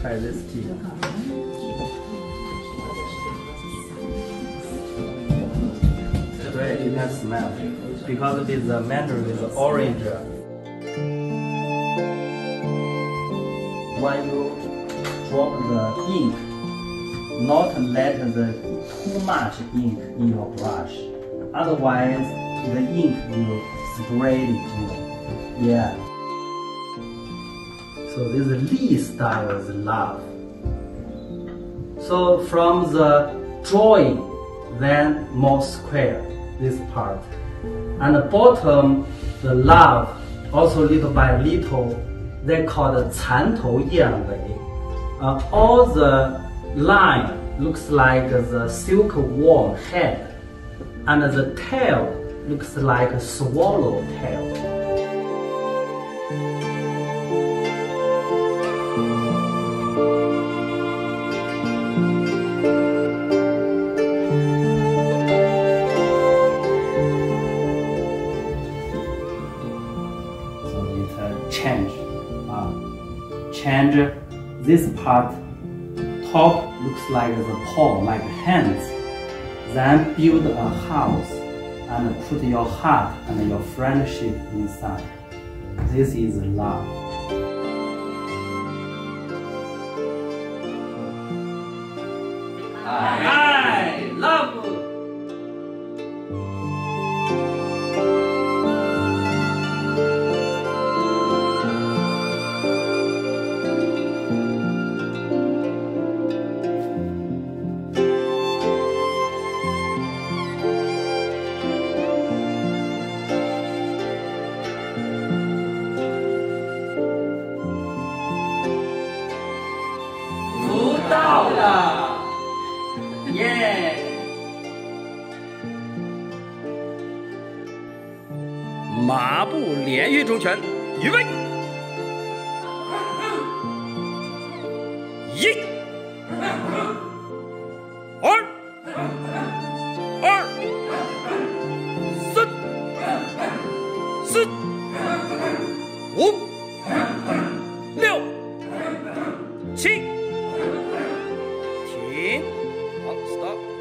try this tea. You can smell because it is a mandarin with orange. When you drop the ink, not let the too much ink in your brush. Otherwise, the ink will spread it. Yeah. So this Li style is love. So from the drawing, then more square, this part. And the bottom, the love, also little by little, they call the Can Tou Yan Wei. Uh, all the line looks like the silk worm head, and the tail looks like a swallow tail. Change, uh, change this part. Top looks like the paw, like hands. Then build a house and put your heart and your friendship inside. This is love. 耶。马步连续中拳预备一。二。二。三四。五。六。七。停。Stop.